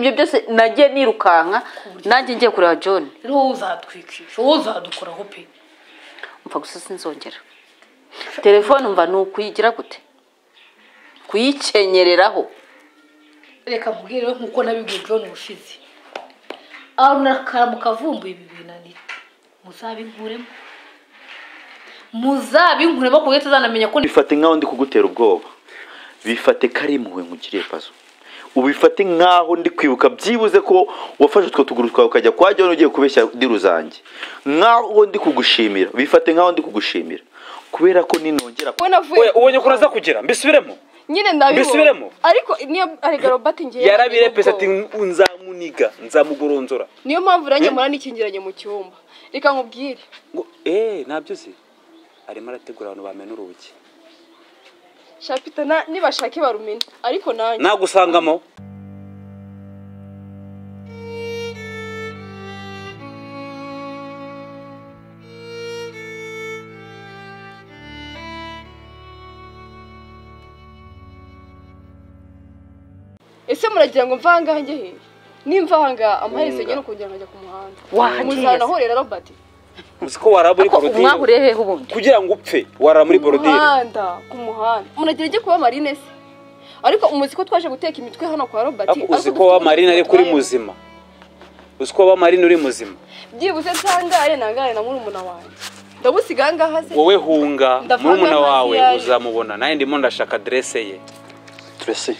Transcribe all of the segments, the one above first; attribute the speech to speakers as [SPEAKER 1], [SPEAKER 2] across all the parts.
[SPEAKER 1] ibyo byose nagiye nirukanka nanjye ngiye kureba john.
[SPEAKER 2] Rero wowe uzatwikisha wowe uzadukoraho pe.
[SPEAKER 1] Mva gusa sinzongera. Telefone mva ni ukuyigira gute? Kuyikenyereraho
[SPEAKER 2] reka mbwire we nk'uko nabibwiye john ubushize arakaramuka avumbuye ibi bintu anita muzabinkuremo. Muzabinkuremo ku buryo tuzanamenya ko
[SPEAKER 3] bifate nk'aho ndi kugutera ubwoba. Bifate ko ari impuhwe nkugiriye pazo ubifate nk'aho ndi kwibuka byibuze ko wafashe utwo tuguru twawe ukajya kwa John ugiye kubeshya ndi ruzange nk'aho ndi kugushimira bifate nk'aho ndi kugushimira. Kubera ko ninongera
[SPEAKER 4] ubonye ko uraza kugera mbisubiremo?
[SPEAKER 5] Nyine ndabibona
[SPEAKER 4] mbisubiremo?
[SPEAKER 5] ariko niyo arega robert ngiye
[SPEAKER 4] yarabirepese ati nzamuniga nzamugoronzora.
[SPEAKER 5] Niyo mpamvu uranyemura n'ikingiranye mu cyumba. Reka nkubwire.
[SPEAKER 4] Ngo eee ntabyo uzi. Arimo arategura abantu bamena urugi
[SPEAKER 5] shapita na- nibashake barumena ariko nanjye.
[SPEAKER 4] Nagusangamo.
[SPEAKER 5] Ese muragira ngo mva ahangaha njye he? Nimva ahangaha amaherezo nyine ukongera nkajya ku muhanda.
[SPEAKER 1] Wahagiye se.
[SPEAKER 5] muzanahurira robert.
[SPEAKER 4] Uzi ko waraba muri borodire
[SPEAKER 1] hehe ubundi
[SPEAKER 4] kugira ngo upfe waraba muri
[SPEAKER 5] ku
[SPEAKER 4] borodire
[SPEAKER 5] muhanda ku muhanda muragira ijye kuba marine se ariko umuzi ko twaje guteka imitwe hano kwa robert.
[SPEAKER 4] Ariko uzi
[SPEAKER 5] ariko
[SPEAKER 4] ko wa marine ari
[SPEAKER 5] ubuzima
[SPEAKER 4] kuri muzima. Uzi ko wa marine uri muzima.
[SPEAKER 5] Byibuze nsangare nangare na murumuna wanjye. Ndabusiga ahangaha se?
[SPEAKER 4] Wowe hunga murumuna wawe uzamubona. Nawe ndimo ndashaka aderese ye.
[SPEAKER 6] Turese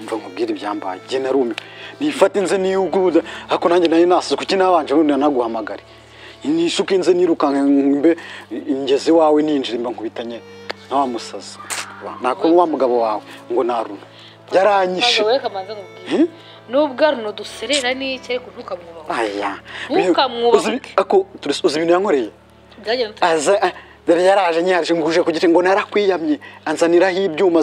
[SPEAKER 6] umva nkubwire ibyambaye. Njye narumiwe nifate nze niyuguza ariko nanjye nari nasize kuki nabanje bundi naguhamagare nishuke nze nirukanka mbe ingeze iwawe ninjira imba nkubitanye na wa musazi nako wa mugabo wawe ngo naruna yaranyishe.
[SPEAKER 2] We kamanza nkubwire. Nubwo ari uno duserera n'iki ariko ntukamwubahe
[SPEAKER 6] aya.
[SPEAKER 2] Ntukamwubake.
[SPEAKER 6] Uzi- ako turese uzi ibintu yankoreye? Ah, dore yaraje nyihaje nguje ku giti ngo narakwiyamye. Anzaniraho ibyuma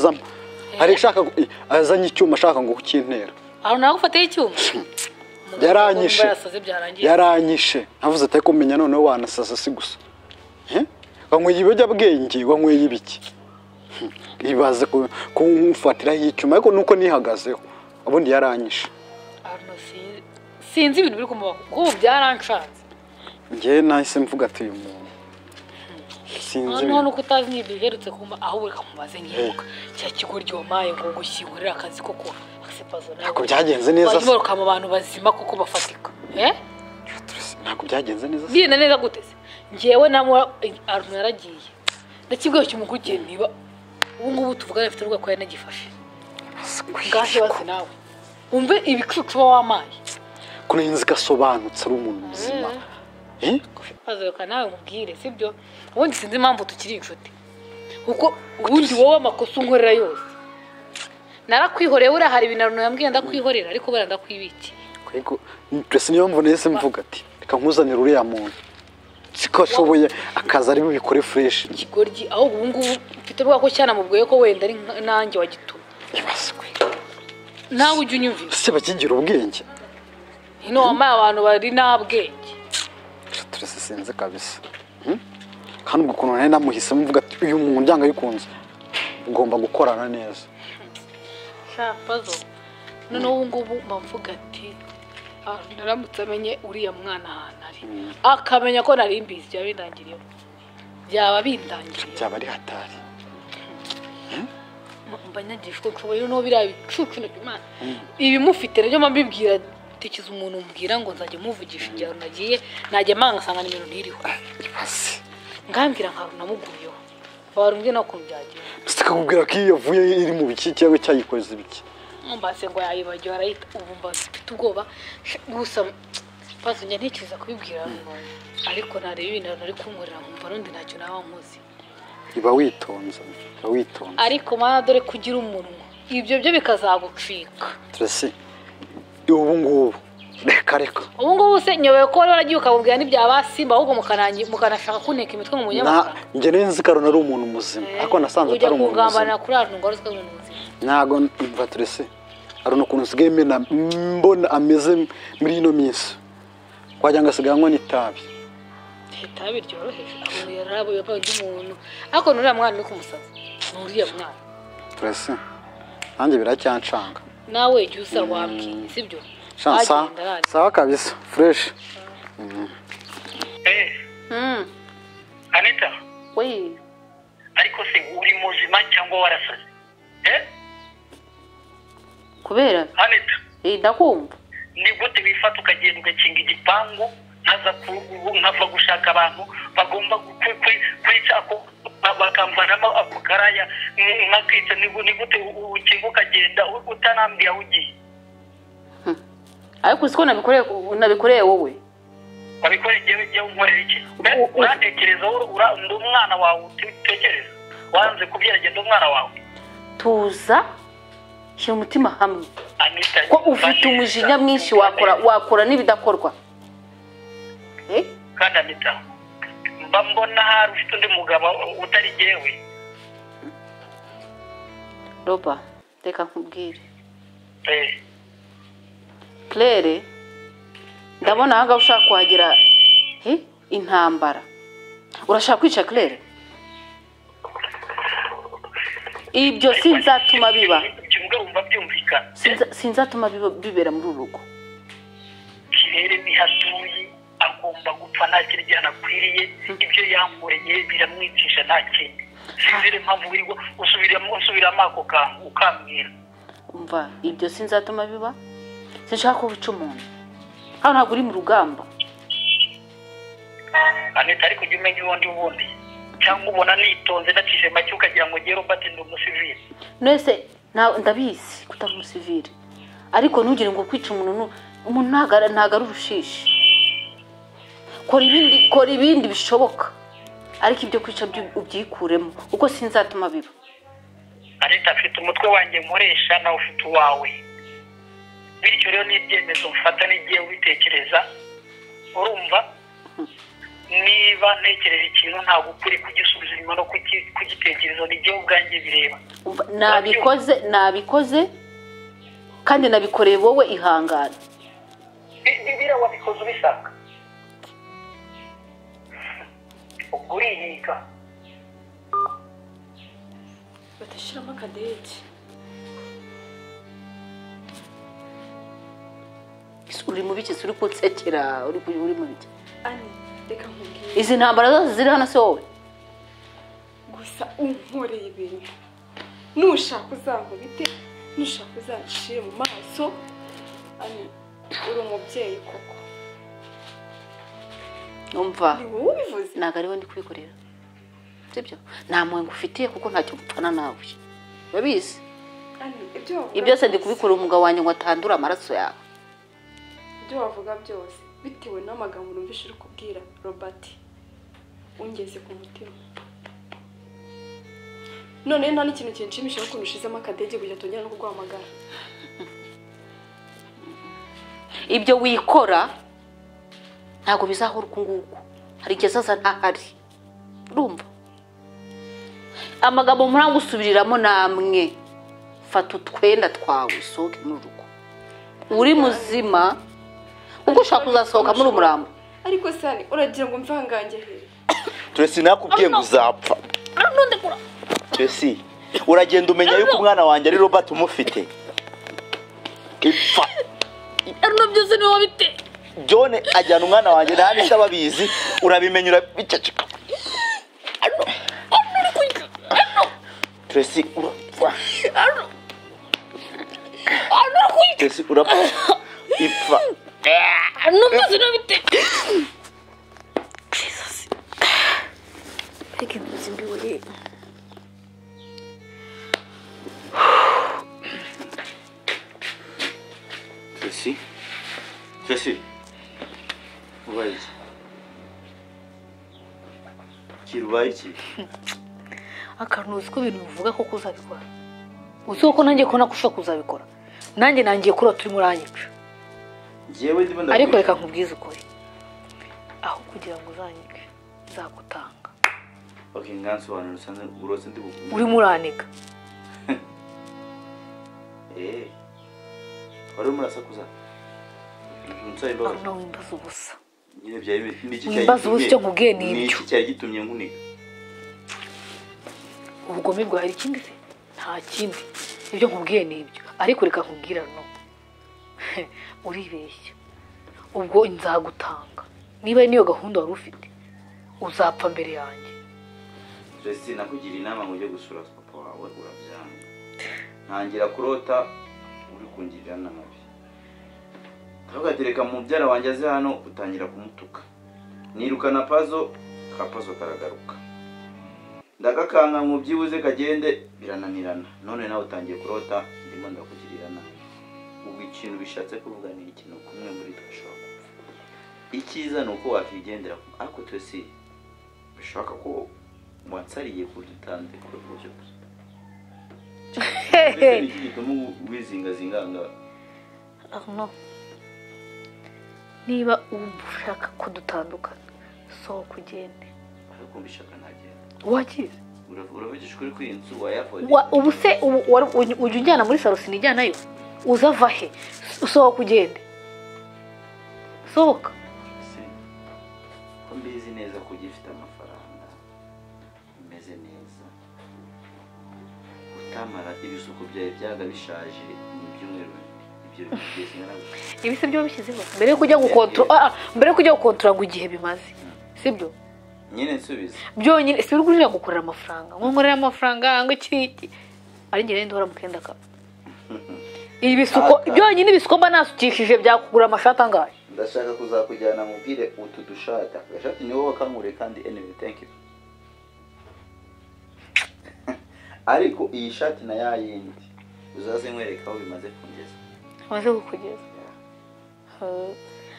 [SPEAKER 6] hari gu- azanye icyuma ashaka ngo kukintera
[SPEAKER 2] aho nawe ufataho icyuma?
[SPEAKER 6] Yaranyishe. Yaranyishe navuze atari kumenya noneho wanasaza si gusa? Eh? wanyweye ibiyobyabwenge? Wanyweye ibiki? Hmm. ibaze ku- kumfatiraho icyuma. Ariko nuko nihagazeho. Ubundi yaranyishe
[SPEAKER 2] sinzi ibintu biri kumubaho kuko byaranshatse
[SPEAKER 6] njyewe nahise mvuga ati uyu muntu. Sinzi
[SPEAKER 2] noneho nuko utazi n'ibyo biherutse kumba ahubwo reka mubaze nkibuka cya kigo ryomaye ngo gushyingurire akazi asepazo nawe
[SPEAKER 6] Ntabwo byagenze neza. Se.
[SPEAKER 2] wajya ubaruka mu bantu bazima kuko bafatika. Eh?
[SPEAKER 6] Ntabwo byagenze neza. Se
[SPEAKER 2] bigenda neza gute se? Njyewe na Arno yaragiye. Ndakibwiye kimugukiye niba ubu ngubu tuvugana afite urwego yanagifashe ngahe bazi nawe. Wumve ibicucu uba wamaye
[SPEAKER 6] ko nzi gasobanutse ari umuntu muzima. Eh?
[SPEAKER 2] azaruka nawe mubwire sibyo? Ubundi sinzi impamvu tukiri inshuti. Kuko ubundi wowe amakosa unkorera yose. Narakwihoreye buriya hari ibintu Arno yambwiye ndakwihorera ariko buriya ndakwibikiye
[SPEAKER 6] Ariko mbese niyo mpamvu nahise mvuga ati reka nkuzanire uriya muntu. Siko ashoboye akazi ari bubikore fureshi
[SPEAKER 2] ikigoryi ahubwo ubu ngubu mfite ubwoba ko cyanamubwiye ko wenda ari nanjye wagituma
[SPEAKER 6] ibaswe.
[SPEAKER 2] Nawe ujya unyumvira
[SPEAKER 6] se bakigira ubwenge.
[SPEAKER 2] Hino wambaye abantu bari nta bwenge
[SPEAKER 6] turese sinzi kabisa. Hmm? kandi ubwo ukuntu nari namuhisemo mvuga ati uyu muntu byanga bikunze ugomba gukorana neza.
[SPEAKER 2] Shapazo noneho ubu ngubu mba mvuga ati "Ah, naramutse amenye uriya mwana ahantu ari akamenya ko nari mbizi byaba bindangiriyeho byaba bindangiriye.
[SPEAKER 6] Byaba ari hatari.
[SPEAKER 2] Mba nyagishwa nshoboye noneho biriya bicucu na byo imana ibimufite na byo mbibwira tekereza umuntu mbwira ngo nzajya muvugisha igihe nagiye najya mpanga nsanga nimero ntiriho.
[SPEAKER 6] Ibaze
[SPEAKER 2] ngambwira nkaho namuguyeho warumbye no ukuntu byagiye
[SPEAKER 6] mbese kakubwira ko iyo yavuye iri mu biki cyangwa cyayikoze ibiki
[SPEAKER 2] mbase ngo yayibagiwe arayita ubu mba mfite ubwoba gusa bazo njya ntekereza kubibwira ariko nareba ibintu ari kunkorera nkumva n'undi ntacyo naba nkoze.
[SPEAKER 6] Iba witonze iba witonze.
[SPEAKER 2] Ariko mana dore kugira umunwa. Ibyo byo bikazagucika
[SPEAKER 6] turese ubu ngubu. Reka reka.
[SPEAKER 2] Ubu ngubu se nyobewe ko wari waragiye ukamubwira n'ibya ba simba ahubwo mukanashaka kunteka imitwe mu
[SPEAKER 6] na
[SPEAKER 2] munyamakara
[SPEAKER 6] njye nari nzi ko Aruna ari umuntu muzima ariko nasanze atari umuntu muzima.
[SPEAKER 2] kuri ahantu ngo aruzwe umuntu muzima.
[SPEAKER 6] Ntabwo mva turese Aruna ukuntu usigaye mena mbona ameze muri ino minsi wagira ngo asigaye anywa n'itabi.
[SPEAKER 2] Itabi ryoroheje. Aho yarabu yabaye undi muntu. Ariko n'uriya mwana uri kumusaza ni uriya mwana.
[SPEAKER 6] Turese nanjye biracyancanga
[SPEAKER 2] nawe jya usa wambwiye sibyo?
[SPEAKER 6] Sawa sawa kabisa
[SPEAKER 1] Mm.
[SPEAKER 7] Anita.
[SPEAKER 1] We
[SPEAKER 7] ariko se uri muzima cyangwa warasaze
[SPEAKER 1] kubera
[SPEAKER 7] Anita.
[SPEAKER 1] Ndakumva
[SPEAKER 7] ni gute wifata ukagenda ugakinga igipangu nkaza nkava gushaka abantu bagomba kwica bakamvanamo ako karaya nkakica ni gu- ni gute ukinga ukagenda u- utanambwiye aho ugiye
[SPEAKER 1] ariko uzi ko nabikoreye wowe?
[SPEAKER 7] Wabikoreye jyewe unkorera iki? Uratekereza ura- ura- ndi umwana wawe utekereza? Wanze kubyara genda umwana wawe.
[SPEAKER 1] Tuza shyira umutima hamwe. Ko ufite umujinya mwinshi wakora wakora n'ibidakorwa. Eh?
[SPEAKER 7] kandi Anita mba mbona hari ufite undi mugabo utari jyewe
[SPEAKER 1] roba reka nkubwire.
[SPEAKER 7] Eh,
[SPEAKER 1] claire ndabona ahangaha ushaka kuhagera eh, intambara. Urashaka kwica claire? Ibyo sinzatuma biba. Sinzatuma biba- bibera muri uru rugo.
[SPEAKER 7] Kirere ntihatuye agomba gupfa nta kintu igihano akwiriye ibyo yankoreye biramwicisha nta kindi. Sinzire mpamvu wirirwa usubiramo usubiramo ako kantu ukambwira
[SPEAKER 1] umva ibyo sinzatuma biba? Sinshaka ko wica umuntu. Hano ntabwo uri mu rugamba.
[SPEAKER 7] Anita ariko ujya umenya uwo ndi wundi cyangwa ubona nitonze nacishe make ukagira ngo ngiye robert ndi umusivili.
[SPEAKER 1] Mwese ndabizi kutari umusivire ariko ntugire ngo kwica umuntu umuntu ntago ari- urushishi. Kora ibindi kora ibindi bishoboka. Ariko ibyo kwica ubyikuremo kuko sinzatuma biba.
[SPEAKER 7] Anita afite umutwe wanjye nkoresha nawe ufite uwawe. Bityo rero n'ibyemezo mfata n'igihe ubitekereza urumva niba ntekereza ikintu ntabwo ukwiye kugisubiza inyuma no kugitekereza ni igihe ubwanjye bireba.
[SPEAKER 1] Umva, nabikoze nabikoze kandi nabikoreye wowe ihangane.
[SPEAKER 7] Bi- bibira wabikoze ubishaka ubwo uriyiga
[SPEAKER 5] batashyiramo akadege
[SPEAKER 1] uri mu biki uri kunsekera uri mu biki
[SPEAKER 5] ani reka nkubwire.
[SPEAKER 1] Izi ntambara zose ziri hano si wowe?
[SPEAKER 5] Gusa unkoreye ibintu. Nushaka uzankubite nushaka uzancire mu maso? Ani uri umubyeyi koko. Ubivuze?
[SPEAKER 1] Ntabwo ari we ndi kwikorera sibyo nta mpuhwe ngufitiye kuko ntacyo gupfana nawe. Urabizi?
[SPEAKER 5] Ibyo
[SPEAKER 1] byose ndi kubikorera umugabo wanjye ngo atandure amaraso yawe.
[SPEAKER 5] Ibyo wavuga byose bitewe n'amagambo numvise uri kubwira robert. Ungeze ku mutima. None nta n'ikintu kinshimisha ukuntu ushizemo akadege kugira tongera no kuguhamagara
[SPEAKER 1] ibyo wikora ntabwo bizahora uku nguku hari igihe azaza ntahari. Urumva? Amagambo murangusubiriramo namwe. Fata utwenda twawe usohoke muri urugo uri muzima. Kuko ushaka kuzasohoka muri umurambo
[SPEAKER 5] ariko sani uragira ngo mvangange he?
[SPEAKER 3] Turesi nakubwiye ngo uzapfa. Turesi uragenda umenya yuko umwana wanjye ari robert umufite? Ipfa.
[SPEAKER 2] Ariko byose ni we wabiteye
[SPEAKER 3] john ajyana umwana wanjye nta n'icyo ababizi urabimenya urabiceceka turesi urapfa turesi urapfa. Ipfa.
[SPEAKER 2] Ariko byose ni we wabiteye reka inzozi mbi we
[SPEAKER 3] turesi turesi ubaye iki kirubaye iki
[SPEAKER 2] akantu uzi ko ibintu bivuga ko uzabikora uzi ko nanjye ko nakushaka kuzabikora nanjye nangiye kuri turi muri anyica
[SPEAKER 3] njyewe ndimo
[SPEAKER 2] ariko reka nkubwize ukuri. Aho kugira ngo uzanyice nzagutanga.
[SPEAKER 3] Ok ngansobanura usanze uroze ndi bukumve
[SPEAKER 2] urimo uranika
[SPEAKER 3] Eh. Wari urimo urasakuza?
[SPEAKER 2] Nawe wimbaza ubusa. Wimbaza ubusa icyo nkubwiye ni ibyo.
[SPEAKER 3] cyari gitumye nkuniga
[SPEAKER 2] ubugome bwawe ikindi se? Nta kindi. Ibyo nkubwiye ni ibyo. Ariko reka nkubwira no. uribeshya. Ubwo nzagutanga. Niba niyo gahunda wari ufite uzapfa mbere yanjye.
[SPEAKER 3] Tracy nakugira inama ngo ujye gusura papa wawe urabyanga. Ntangira kurota uri kungirira nabi ntugatereka mubyara wanjye aze hano utangira kumutuka. Nirukana pazo ka pazo karagaruka. Ndagakanga ngo byibuze kagende birananirana none nawe utangiye kurota ikintu bishatse kuvuga ni ikintu kumwe muri twe ashobora gupfa. Icyiza ni uko wakwigendera ariko twese bishoboka ko wansariye kudutanze kuri buryo gusa mbese ni iki gituma wizingazinga ngaha
[SPEAKER 2] Ah, no. niba ushaka ko dutandukana sohoka ugende
[SPEAKER 3] ariko mbishaka ntagenda
[SPEAKER 2] wagize
[SPEAKER 3] uravugisha ukuri kuri iyi nzu wayafodi
[SPEAKER 2] Wa- ubu se ujya unjyana muri salo sinijyanayo. Uza ava he sohoka ugende. Sohoka
[SPEAKER 3] ko mbizi neza ko ugifite amafaranga. Umeze neza. Utamara ibisuko byawe byaga bishaje mu byumweru bibiri. Ibyo bigiye kingana gutya
[SPEAKER 2] ibi si byo bishyizeho mbere yo kujya gukontorora ah, mbere yo kujya gukontorora ngo igihe bimaze. Sibyo
[SPEAKER 3] nyine nsubiza
[SPEAKER 2] byonyine si uri kujya gukorera amafaranga. Ngo nkorera amafaranga ngo iki ari rero ndora mu kenda kawe ibi bisuko
[SPEAKER 3] Aka.
[SPEAKER 2] byonyine ibisuko nasukishije byakugura amashati angahe?
[SPEAKER 3] Ndashaka kuzakujyana mubwire utu dushati. Aka gashati ni wowe wakanguriye kandi anyway thank you. Ariko iyi shati na ya yindi uzaze nkwereka aho bimaze kungeza
[SPEAKER 2] amaze kukugeza.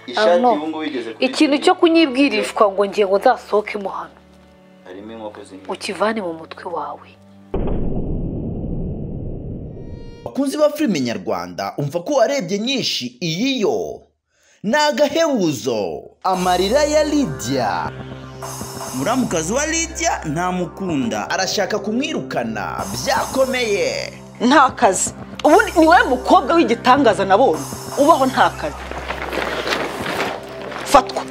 [SPEAKER 3] Ishati ubu ngubu igeze kuri
[SPEAKER 2] ikintu cyo kunyibwirishwa ngo ngiye ngo nzasohokemo hano.
[SPEAKER 3] Harimo inkoko zimwe.
[SPEAKER 2] Ukivane mu mutwe wawe.
[SPEAKER 8] Bakunzi ba filime nyarwanda umva ko warebye nyinshi iyi yo ni agahebuzo. Amarira ya lidiya muramukazi wa lidiya ntamukunda. Arashaka kumwirukana. Byakomeye.
[SPEAKER 9] Nta kazi. Ubu ni wowe mukobwa w'igitangaza nabonye. Ubaho nta kazi. Fatwa.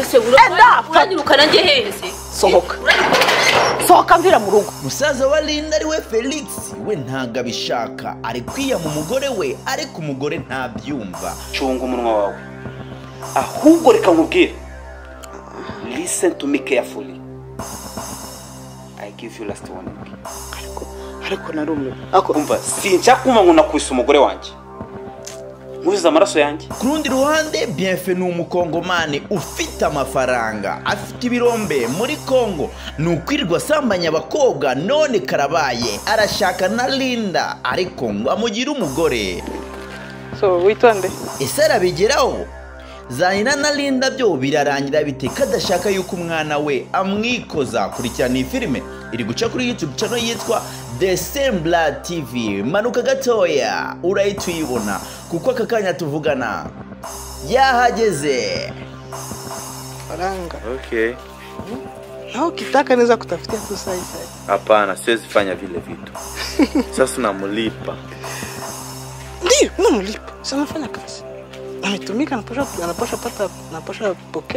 [SPEAKER 1] Ese
[SPEAKER 9] Enda,
[SPEAKER 1] uranyirukana njye hese
[SPEAKER 9] sohoka. Sohoka mvira mu rugo.
[SPEAKER 8] Musaza wa linda ari we felix we ntabwo abishaka. Ari kwiyama umugore we ariko umugore ntabyumva.
[SPEAKER 4] Cunga umunwa wawe. Ahubwo reka nkubwire. Listen to me carefully. I give you last warning.
[SPEAKER 9] Ariko narumiwe
[SPEAKER 4] umva sinshaka kumva ngo nakubise umugore wanjye. Nkuzize amaraso yanjye.
[SPEAKER 8] Ku rundi ruhande bienfe ni umukongomani ufite amafaranga. Afite ibirombe muri kongo ni ukwirirwa asambanya abakobwa none karabaye. Arashaka na linda. Ariko ngo amugire umugore.
[SPEAKER 9] So witonde.
[SPEAKER 8] Ese arabigeraho? Zanira na linda byo birarangira bite? Kadashaka yuko umwana we amwikoza. Kurikirana iyi filime. Iri guca kuri youtube channel yitwa desembla tv manuka gatoya. Urahita uyibona. Kuko aka kanya tuvugana. Yahageze.
[SPEAKER 3] Faranga. Okay.
[SPEAKER 9] Na ukitaka naweza kutafutia tu sai sai.
[SPEAKER 3] Hapana siwezi fanya vile vitu. Sasa namlipa.
[SPEAKER 9] Ndio namlipa. Sasa nafanya kazi. Ametumika anapasha anapasha pata anapasha pokea